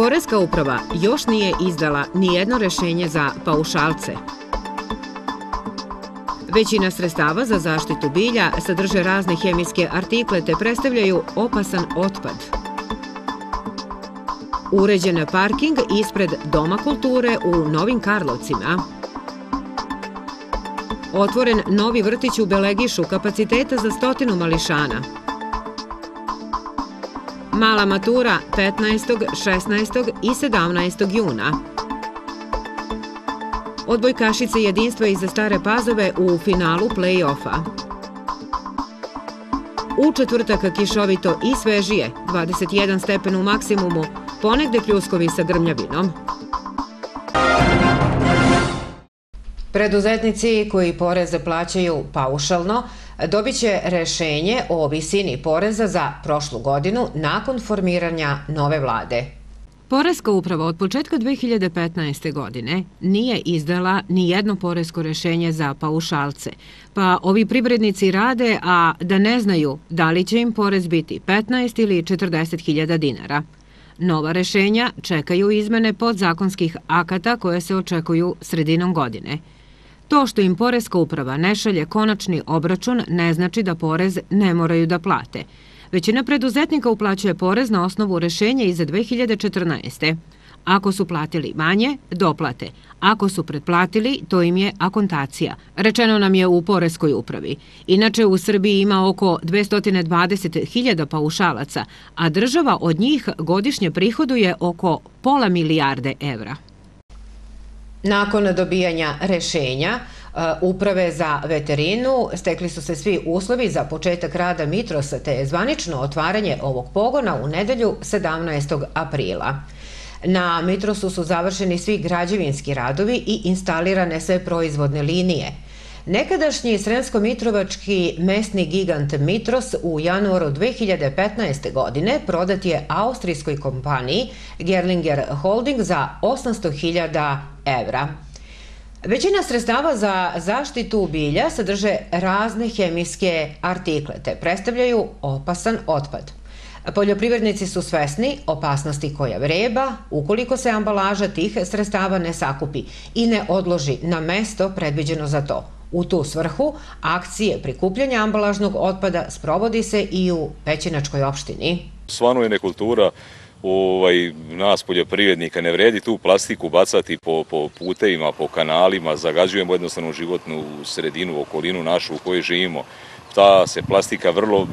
Poreska uprava još nije izdala ni jedno rešenje za paušalce. Većina sredstava za zaštitu bilja sadrže razne hemijske artikle te predstavljaju opasan otpad. Uređen parking ispred Doma kulture u Novim Karlovcima. Otvoren novi vrtić u Belegišu kapaciteta za stotinu mališana. Mala matura 15., 16. i 17. juna. Odbojkašice jedinstva iza Stare Pazove u finalu play-offa. U četvrtak kišovito i svežije, 21 stepen u maksimumu, ponegde pljuskovi sa grmljavinom. Preduzetnici koji poreze plaćaju paušalno dobit će rešenje o visini poreza za prošlu godinu nakon formiranja nove vlade. Poreska uprava od početka 2015. godine nije izdala ni jedno poresko rešenje za paušalce, pa ovi privrednici rade, a da ne znaju da li će im porez biti 15 ili 40 hiljada dinara. Nova rešenja čekaju izmene podzakonskih akata koje se očekuju sredinom godine – To što im Poreska uprava ne šalje konačni obračun ne znači da porez ne moraju da plate. Većina preduzetnika uplaćuje porez na osnovu rešenja iza 2014. Ako su platili manje, doplate. Ako su pretplatili, to im je akontacija. Rečeno nam je u Poreskoj upravi. Inače, u Srbiji ima oko 220.000 paušalaca, a država od njih godišnje prihoduje oko pola milijarde evra. Nakon dobijanja rešenja uh, Uprave za veterinu stekli su se svi uslovi za početak rada Mitrosa te je zvanično otvaranje ovog pogona u nedelju 17. aprila. Na Mitrosu su završeni svi građevinski radovi i instalirane sve proizvodne linije – Nekadašnji Sremsko-Mitrovački mesni gigant Mitros u januaru 2015. godine prodat je austrijskoj kompaniji Gerlinger Holding za 800.000 evra. Većina sredstava za zaštitu bilja sadrže razne hemijske artikle te predstavljaju opasan otpad. Poljoprivrednici su svesni opasnosti koja vreba ukoliko se ambalaža tih sredstava ne sakupi i ne odloži na mesto predviđeno za to – U tu svrhu, akcije prikupljanja ambalažnog otpada sprovodi se i u Pećinačkoj opštini. Svano je nekultura ovaj, nas poljoprivrednika ne vredi tu plastiku bacati po, po putevima, po kanalima, zagađujemo jednostavno životnu sredinu, okolinu našu u kojoj živimo. Ta se plastika vrlo,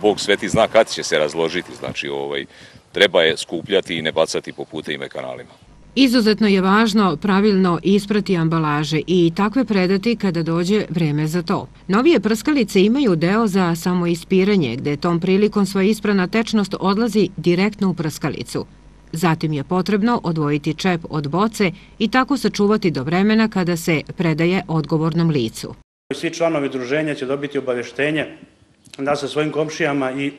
Bog sveti zna kad će se razložiti, znači ovaj, treba je skupljati i ne bacati po putevima i kanalima. Izuzetno je važno pravilno isprati ambalaže i takve predati kada dođe vreme za to. Novije prskalice imaju deo za samoispiranje, gde tom prilikom sva isprana tečnost odlazi direktno u prskalicu. Zatim je potrebno odvojiti čep od boce i tako sačuvati do vremena kada se predaje odgovornom licu. Svi članovi druženja će dobiti obaveštenje da sa svojim komšijama i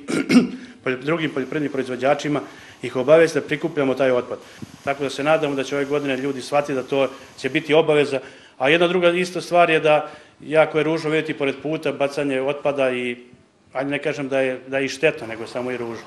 drugim poljoprivrednim proizvođačima ih obaveze da prikupljamo taj otpad. Tako da se nadamo da će ove godine ljudi shvatiti da to će biti obaveza. A jedna druga isto stvar je da jako je ružno vidjeti pored puta bacanje otpada i, ajde ne kažem da je, da je i šteta, nego samo i ružno.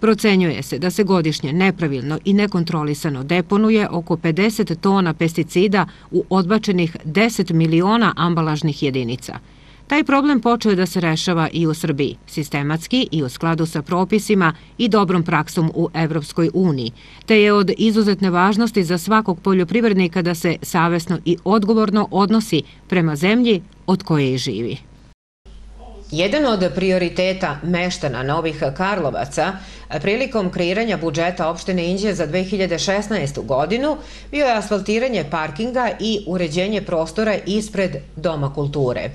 Procenjuje se da se godišnje nepravilno i nekontrolisano deponuje oko 50 tona pesticida u odbačenih 10 miliona ambalažnih jedinica – Taj problem počeo je da se rešava i u Srbiji, sistematski i u skladu sa propisima i dobrom praksom u Evropskoj uniji, te je od izuzetne važnosti za svakog poljoprivrednika da se savesno i odgovorno odnosi prema zemlji od koje i živi. Jedan od prioriteta meštana Novih Karlovaca prilikom kreiranja budžeta opštine Inđe za 2016. godinu bio je asfaltiranje parkinga i uređenje prostora ispred Doma kulture.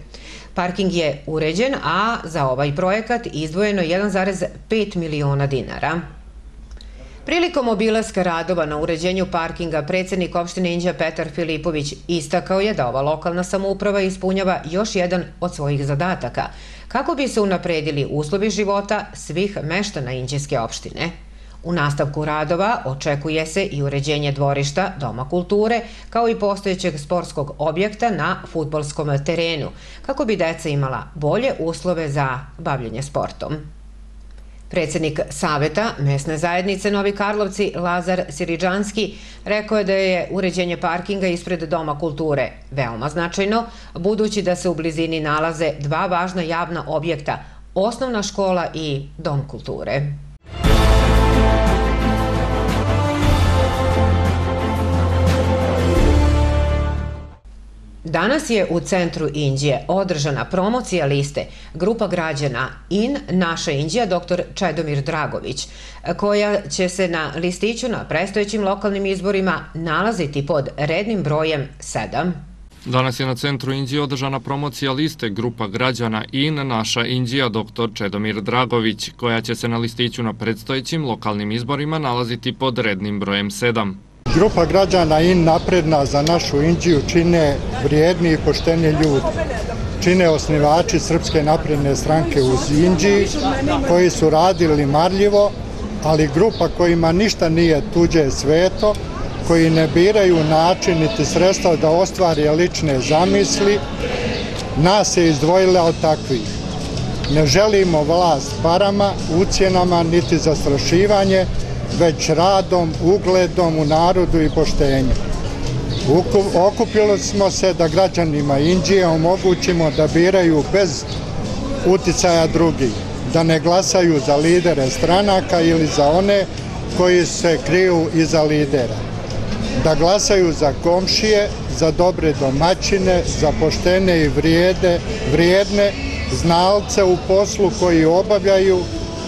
Parking je uređen, a za ovaj projekat izdvojeno 1,5 miliona dinara. Prilikom obilaska radova na uređenju parkinga, predsednik opštine Inđa Petar Filipović istakao je da ova lokalna samouprava ispunjava još jedan od svojih zadataka, kako bi se unapredili uslovi života svih meštana Inđeske opštine. U nastavku radova očekuje se i uređenje dvorišta Doma kulture, kao i postojećeg sportskog objekta na futbolskom terenu, kako bi deca imala bolje uslove za bavljenje sportom. Predsednik Saveta mesne zajednice Novi Karlovci Lazar Siriđanski rekao je da je uređenje parkinga ispred Doma kulture veoma značajno, budući da se u blizini nalaze dva važna javna objekta, osnovna škola i Dom kulture. Danas je u centru Indije održana promocija liste Grupa građana IN Naša Indija dr. Čedomir Dragović, koja će se na listiću na prestojećim lokalnim izborima nalaziti pod rednim brojem 7. Danas je na centru Indije održana promocija liste Grupa građana IN Naša Indija dr. Čedomir Dragović, koja će se na listiću na predstojećim lokalnim izborima nalaziti pod rednim brojem 7. Grupa građana in napredna za našu Indiju čine vrijedni i pošteni ljudi. Čine osnivači Srpske napredne stranke uz Indiji koji su radili marljivo, ali grupa kojima ništa nije tuđe sveto, koji ne biraju način niti sredstva da ostvari lične zamisli, nas je izdvojila od takvih. Ne želimo vlast parama, ucijenama niti zastrašivanje, već radom, ugledom u narodu i poštenju. Okupili smo se da građanima Indije omogućimo da biraju bez uticaja drugih, da ne glasaju za lidere stranaka ili za one koji se kriju iza lidera. Da glasaju za komšije, za dobre domaćine, za poštene i vrijede, vrijedne, znalce u poslu koji obavljaju,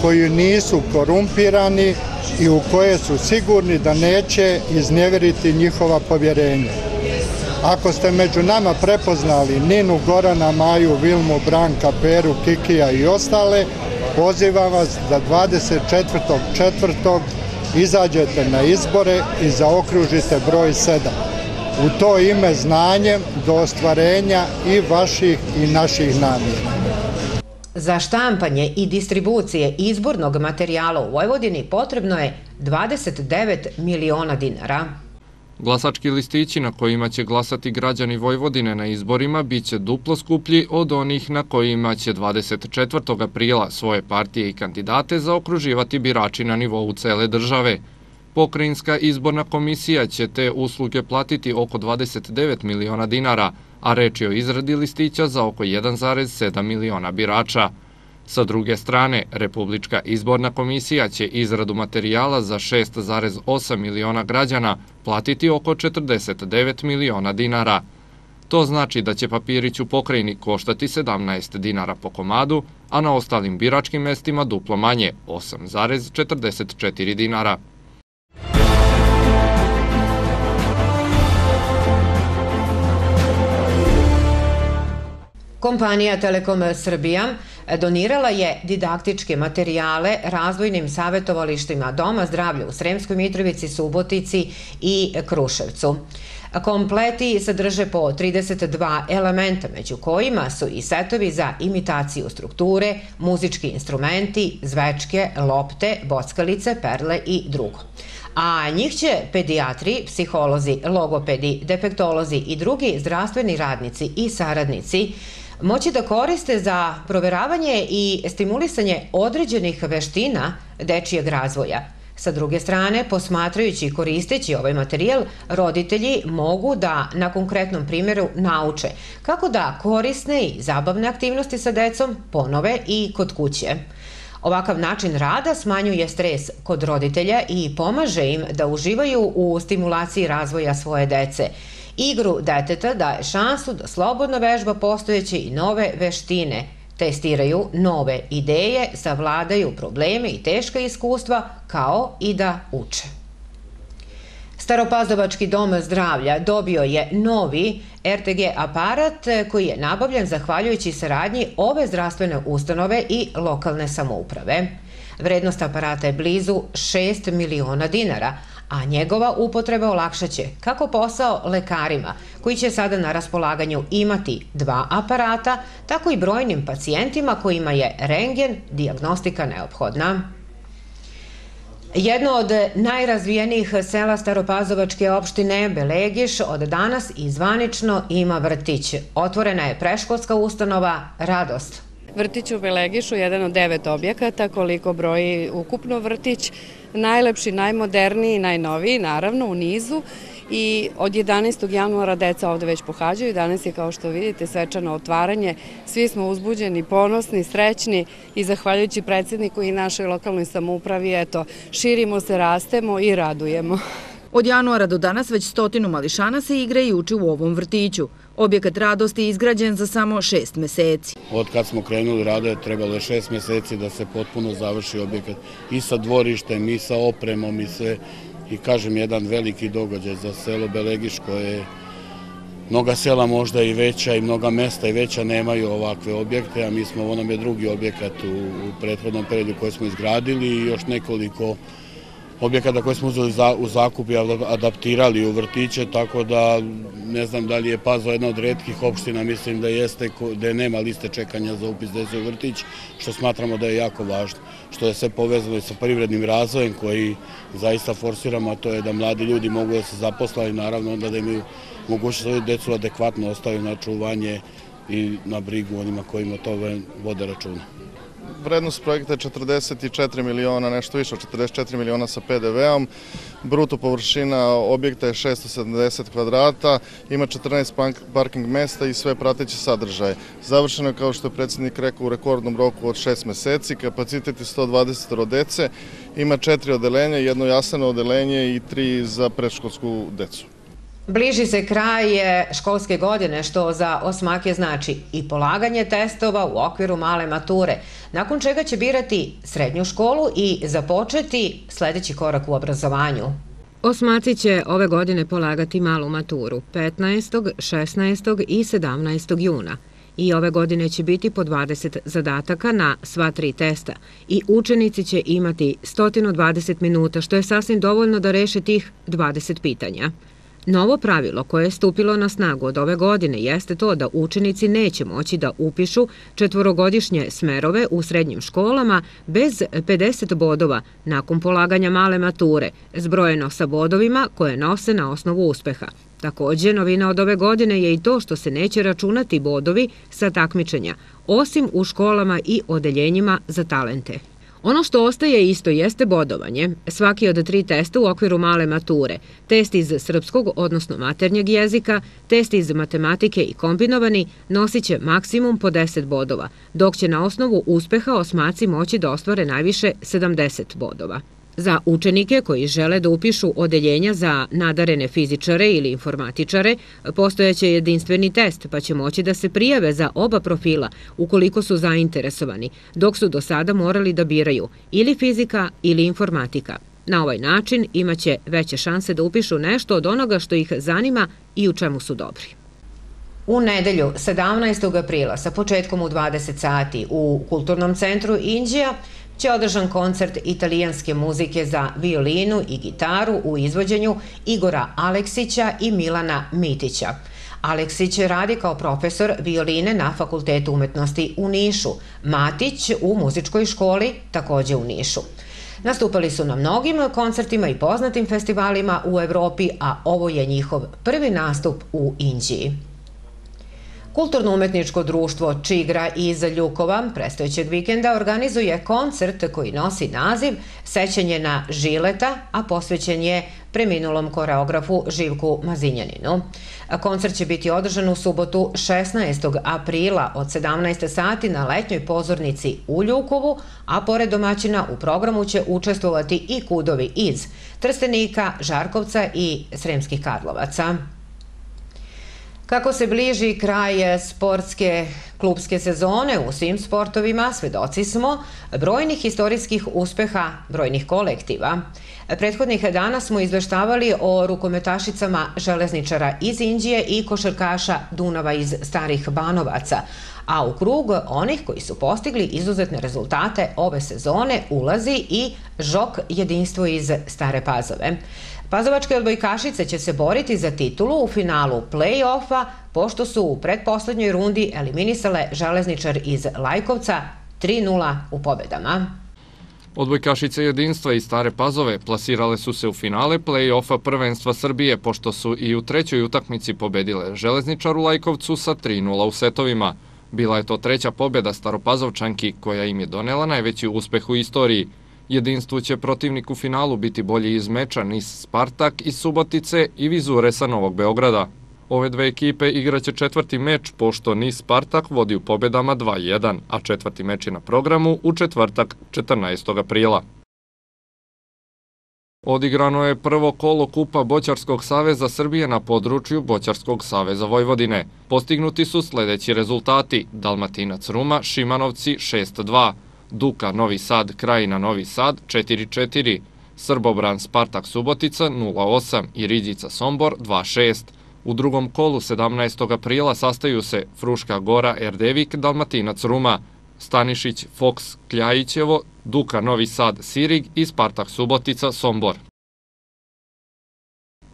koji nisu korumpirani, i u koje su sigurni da neće iznjeveriti njihova povjerenja. Ako ste među nama prepoznali Ninu, Gorana, Maju, Vilmu, Branka, Peru, Kikija i ostale, pozivam vas da 24.4. izađete na izbore i zaokružite broj 7. U to ime znanjem do ostvarenja i vaših i naših namjera. Za štampanje i distribucije izbornog materijala u Vojvodini potrebno je 29 miliona dinara. Glasački listići na kojima će glasati građani Vojvodine na izborima biće duplo skuplji od onih na kojima će 24. aprila svoje partije i kandidate zaokruživati birači na nivou cele države. Pokrajinska izborna komisija će te usluge platiti oko 29 miliona dinara, a reč je o izradi listića za oko 1,7 miliona birača. Sa druge strane, Republička izborna komisija će izradu materijala za 6,8 miliona građana platiti oko 49 miliona dinara. To znači da će papirić u pokrajini koštati 17 dinara po komadu, a na ostalim biračkim mestima duplo manje, 8,44 dinara. Kompanija Telekom Srbija donirala je didaktičke materijale razvojnim savjetovalištima Doma zdravlja u Sremskoj Mitrovici, Subotici i Kruševcu. Kompleti sadrže po 32 elementa, među kojima su i setovi za imitaciju strukture, muzički instrumenti, zvečke, lopte, bockalice, perle i drugo. A njih će pedijatri, psiholozi, logopedi, defektolozi i drugi zdravstveni radnici i saradnici moći da koriste za proveravanje i stimulisanje određenih veština dečijeg razvoja. Sa druge strane, posmatrajući i koristeći ovaj materijal, roditelji mogu da na konkretnom primjeru nauče kako da korisne i zabavne aktivnosti sa decom ponove i kod kuće. Ovakav način rada smanjuje stres kod roditelja i pomaže im da uživaju u stimulaciji razvoja svoje dece – Igru deteta daje šansu da slobodno vežba postojeće i nove veštine, testiraju nove ideje, savladaju probleme i teška iskustva, kao i da uče. Staropazovački dom zdravlja dobio je novi RTG aparat koji je nabavljen zahvaljujući saradnji ove zdravstvene ustanove i lokalne samouprave. Vrednost aparata je blizu 6 miliona dinara, a njegova upotreba olakšaće kako posao lekarima, koji će sada na raspolaganju imati dva aparata, tako i brojnim pacijentima kojima je rengen diagnostika neophodna. Jedno od najrazvijenijih sela Staropazovačke opštine, Belegiš, od danas i zvanično ima vrtić. Otvorena je preškolska ustanova Radost. Vrtić u Belegišu, jedan od devet objekata, koliko broji ukupno vrtić, najlepši, najmoderniji, najnoviji, naravno, u nizu i od 11. januara deca ovde već pohađaju. Danas je, kao što vidite, svečano otvaranje. Svi smo uzbuđeni, ponosni, srećni i zahvaljujući predsedniku i našoj lokalnoj samoupravi, eto, širimo se, rastemo i radujemo. Od januara do danas već stotinu mališana se igra i uči u ovom vrtiću. Objekat radosti je izgrađen za samo šest meseci. Od kad smo krenuli rada je trebalo šest meseci da se potpuno završi objekat i sa dvorištem i sa opremom i sve. I kažem, jedan veliki događaj za selo Belegiš koje mnoga sela možda i veća i mnoga mesta i veća nemaju ovakve objekte, a mi smo ovo nam je drugi objekat u, u prethodnom periodu koji smo izgradili i još nekoliko objekata objekata koje smo uzeli za, u zakup i adaptirali u vrtiće, tako da ne znam da li je Pazo jedna od redkih opština, mislim da jeste, da nema liste čekanja za upis dece u vrtić, što smatramo da je jako važno, što je sve povezano i sa privrednim razvojem koji zaista forsiramo, a to je da mladi ljudi mogu da se zaposla i naravno onda da imaju mogućnost svoju decu adekvatno ostaju na čuvanje i na brigu onima kojima to vode računa vrednost projekta je 44 miliona, nešto više od 44 miliona sa PDV-om. Bruto površina objekta je 670 kvadrata, ima 14 parking mesta i sve prateće sadržaje. Završeno je, kao što je predsednik rekao, u rekordnom roku od 6 meseci, kapacitet je 120 rodece, ima četiri odelenja, jedno jasano odelenje i tri za predškolsku decu. Bliži se kraj školske godine, što za osmake znači i polaganje testova u okviru male mature, nakon čega će birati srednju školu i započeti sledeći korak u obrazovanju. Osmaci će ove godine polagati malu maturu 15., 16. i 17. juna. I ove godine će biti po 20 zadataka na sva tri testa i učenici će imati 120 minuta, što je sasvim dovoljno da reše tih 20 pitanja. Novo pravilo koje je stupilo na snagu od ove godine jeste to da učenici neće moći da upišu četvorogodišnje smerove u srednjim školama bez 50 bodova nakon polaganja male mature, zbrojeno sa bodovima koje nose na osnovu uspeha. Takođe, novina od ove godine je i to što se neće računati bodovi sa takmičenja, osim u školama i odeljenjima za talente. Ono što ostaje isto jeste bodovanje. Svaki od tri testa u okviru male mature, test iz srpskog, odnosno maternjeg jezika, test iz matematike i kombinovani, nosit će maksimum po 10 bodova, dok će na osnovu uspeha osmaci moći da ostvare najviše 70 bodova. Za učenike koji žele da upišu odeljenja za nadarene fizičare ili informatičare, postojeće jedinstveni test, pa će moći da se prijave za oba profila ukoliko su zainteresovani, dok su do sada morali da biraju ili fizika ili informatika. Na ovaj način imaće veće šanse da upišu nešto od onoga što ih zanima i u čemu su dobri. U nedelju 17. aprila sa početkom u 20 sati u Kulturnom centru Indija će održan koncert italijanske muzike za violinu i gitaru u izvođenju Igora Aleksića i Milana Mitića. Aleksić radi kao profesor violine na Fakultetu umetnosti u Nišu, Matić u muzičkoj školi takođe u Nišu. Nastupali su na mnogim koncertima i poznatim festivalima u Evropi, a ovo je njihov prvi nastup u Indiji. Kulturno-umetničko društvo Čigra iz Ljukova prestojećeg vikenda organizuje koncert koji nosi naziv Sećanje na Žileta, a posvećen je preminulom koreografu Živku Mazinjaninu. Koncert će biti održan u subotu 16. aprila od 17. sati na letnjoj pozornici u Ljukovu, a pored domaćina u programu će učestvovati i kudovi iz Trstenika, Žarkovca i Sremskih Karlovaca. Kako se bliži kraj sportske klubske sezone u svim sportovima, svedoci smo brojnih istorijskih uspeha brojnih kolektiva. Prethodnih dana smo izveštavali o rukometašicama železničara iz Indije i košarkaša Dunava iz Starih Banovaca, a u krug onih koji su postigli izuzetne rezultate ove sezone ulazi i žok jedinstvo iz Stare Pazove. Pazovačke odbojkašice će se boriti za titulu u finalu play-offa, pošto su u predposlednjoj rundi eliminisale železničar iz Lajkovca 3-0 u pobedama. Odbojkašice jedinstva i Stare Pazove plasirale su se u finale play-offa prvenstva Srbije, pošto su i u trećoj utakmici pobedile železničar u Lajkovcu sa 3-0 u setovima. Bila je to treća pobjeda Staropazovčanki koja im je donela najveći uspeh u istoriji. Jedinstvu će protivnik u finalu biti bolji iz meča Nis Spartak iz Subotice i Vizure sa Novog Beograda. Ove dve ekipe igraće četvrti meč, pošto Nis Spartak vodi u pobjedama 2-1, a četvrti meč je na programu u četvrtak 14. aprila. Odigrano je prvo kolo Kupa Boćarskog saveza Srbije na području Boćarskog saveza Vojvodine. Postignuti su sledeći rezultati. Dalmatinac Ruma, Šimanovci 6-2, Duka Novi Sad, Krajina Novi Sad 4-4, Srbobran Spartak Subotica 0-8 i Riđica Sombor 2-6. U drugom kolu 17. aprila sastaju se Fruška Gora Erdevik Dalmatinac Ruma, Stanišić Fox Kljajićevo, Duka Novi Sad Sirig i Spartak Subotica Sombor.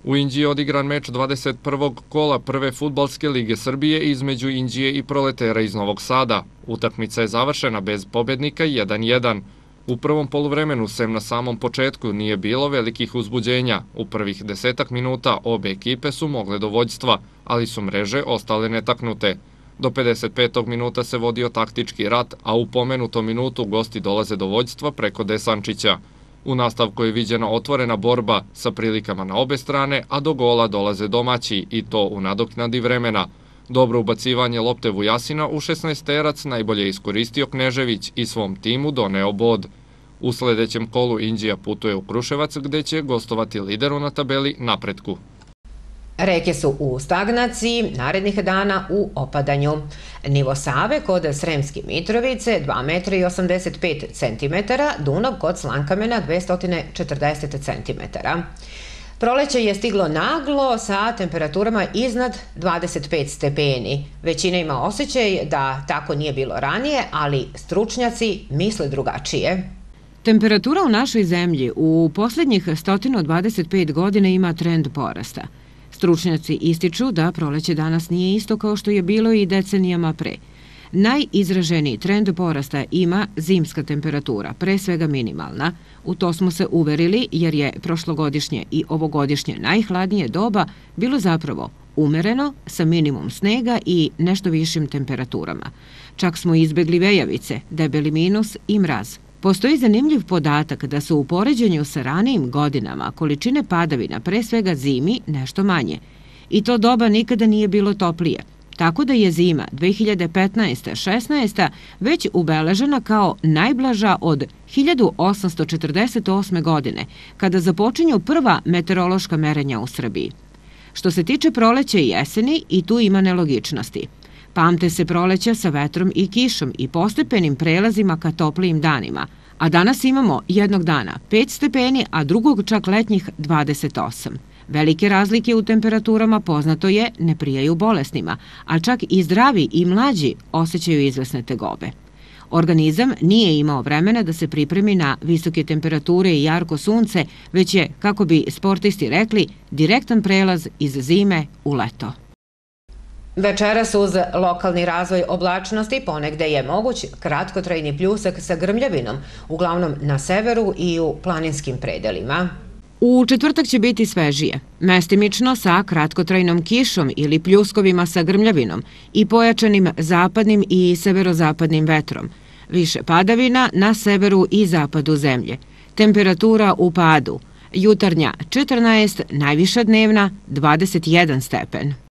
U Inđiji je odigran meč 21. kola Prve futbalske lige Srbije između Inđije i Proletera iz Novog Sada. Utakmica je završena bez pobednika 1-1. U prvom poluvremenu, sem na samom početku, nije bilo velikih uzbuđenja. U prvih desetak minuta obe ekipe su mogle do vođstva, ali su mreže ostale netaknute. Do 55. minuta se vodio taktički rat, a u pomenutom minutu gosti dolaze do vođstva preko Desančića. U nastavku je viđena otvorena borba sa prilikama na obe strane, a do gola dolaze domaći i to u nadoknadi vremena. Dobro ubacivanje lopte Vujasina u 16 terac najbolje iskoristio Knežević i svom timu doneo bod. U sledećem kolu Indija putuje u Kruševac gde će gostovati lideru na tabeli napretku. Reke su u stagnaciji, narednih dana u opadanju. Nivo Save kod Sremske Mitrovice 2 metra i 85 cm, Dunav kod Slankamena 240 cm. Proleće je stiglo naglo sa temperaturama iznad 25 stepeni. Većina ima osjećaj da tako nije bilo ranije, ali stručnjaci misle drugačije. Temperatura u našoj zemlji u poslednjih 125 godina ima trend porasta – Stručnjaci ističu da proleće danas nije isto kao što je bilo i decenijama pre. Najizraženiji trend porasta ima zimska temperatura, pre svega minimalna. U to smo se uverili jer je prošlogodišnje i ovogodišnje najhladnije doba bilo zapravo umereno sa minimum snega i nešto višim temperaturama. Čak smo izbegli vejavice, debeli minus i mraz. Postoji zanimljiv podatak da su u poređenju sa ranijim godinama količine padavina, pre svega zimi, nešto manje. I to doba nikada nije bilo toplije. Tako da je zima 2015-16 već ubeležena kao najblaža od 1848. godine, kada započinju prva meteorološka merenja u Srbiji. Što se tiče proleća i jeseni, i tu ima nelogičnosti – Pamte se proleća sa vetrom i kišom i postepenim prelazima ka toplijim danima, a danas imamo jednog dana 5 stepeni, a drugog čak letnjih 28. Velike razlike u temperaturama poznato je ne prijaju bolesnima, a čak i zdravi i mlađi osjećaju izvesne tegobe. Organizam nije imao vremena da se pripremi na visoke temperature i jarko sunce, već je, kako bi sportisti rekli, direktan prelaz iz zime u leto. Večeras uz lokalni razvoj oblačnosti ponegde je moguć kratkotrajni pljusak sa grmljavinom, uglavnom na severu i u planinskim predelima. U četvrtak će biti svežije, mestimično sa kratkotrajnom kišom ili pljuskovima sa grmljavinom i pojačanim zapadnim i severozapadnim vetrom. Više padavina na severu i zapadu zemlje. Temperatura u padu. Jutarnja 14, najviša dnevna 21 stepen.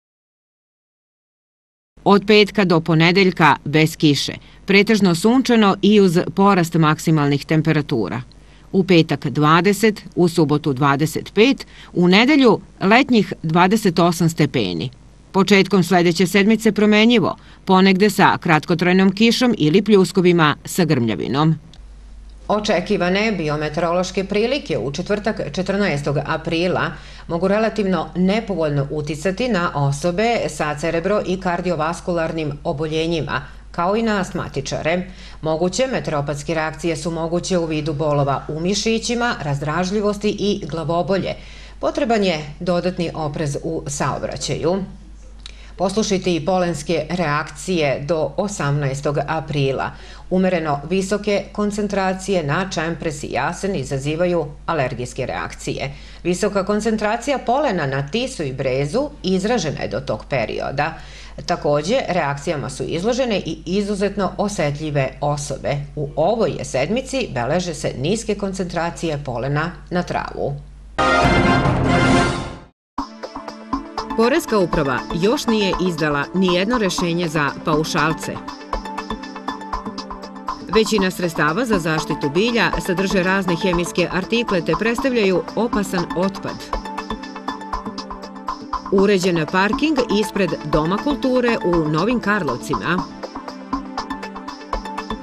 Od petka do ponedeljka bez kiše, pretežno sunčano i uz porast maksimalnih temperatura. U petak 20, u subotu 25, u nedelju letnjih 28 stepeni. Početkom sledeće sedmice promenjivo, ponegde sa kratkotrojnom kišom ili pljuskovima sa grmljavinom. Očekivane biometeorološke prilike u četvrtak 14. aprila mogu relativno nepovoljno uticati na osobe sa cerebro- i kardiovaskularnim oboljenjima, kao i na astmatičare. Moguće meteoropatske reakcije su moguće u vidu bolova u mišićima, razdražljivosti i glavobolje. Potreban je dodatni oprez u saobraćaju. Poslušajte i polenske reakcije do 18. aprila. Umereno visoke koncentracije na čempres i jasen izazivaju alergijske reakcije. Visoka koncentracija polena na tisu i brezu izražena je do tog perioda. Takođe, reakcijama su izložene i izuzetno osetljive osobe. U ovoj je sedmici beleže se niske koncentracije polena na travu. Poreska uprava još nije izdala ni jedno rešenje za paušalce. Većina sredstava za zaštitu bilja sadrže razne hemijske artikle te predstavljaju opasan otpad. Uređen parking ispred Doma kulture u Novim Karlovcima.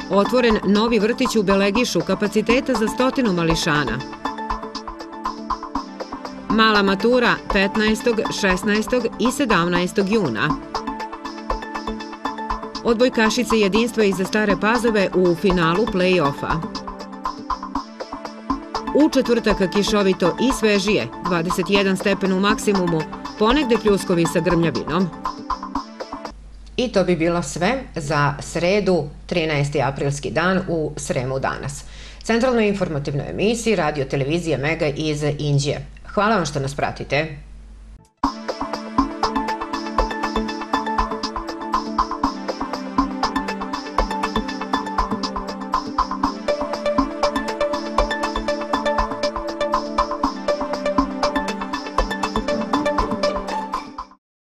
Otvoren novi vrtić u Belegišu kapaciteta za stotinu mališana. Mala matura 15., 16. i 17. juna. Odbojkašice jedinstva iza Stare Pazove u finalu play-offa. U četvrtak kišovito i svežije, 21 stepen u maksimumu, ponegde pljuskovi sa grmljavinom. I to bi bilo sve za sredu, 13. aprilski dan u Sremu danas. Centralnoj informativnoj emisiji radio televizije Mega iz Indije. Hvala vam što nas pratite.